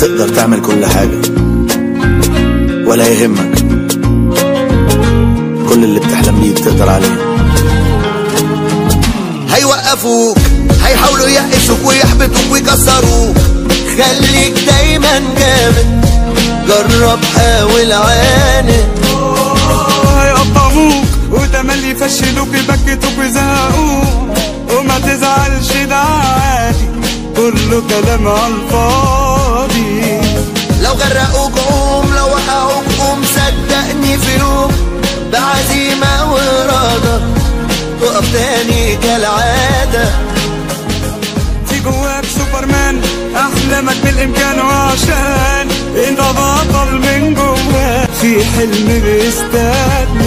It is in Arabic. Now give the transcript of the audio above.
تعمل كل حاجة. ولا يهمك. كل اللي بتحلم بيه تقدر عليه. هيوقفوك هيحاولوا يقفوك ويحبطوك ويكسروك. خليك دايما جامد جرب حاول عاند هيقطعوك وتملي يفشلوك يبكتوك ويزهقوك. وما تزعلش ده عادي. كله كلام على الفاضي. لو غرقوك قوم لو وقعوك قوم صدقني في يوم بعزيمة وإرادة تقف تاني كالعادة. في جواك سوبرمان أحلامك بالإمكان وعشان انت بطل من جواك. في حلم بيستنى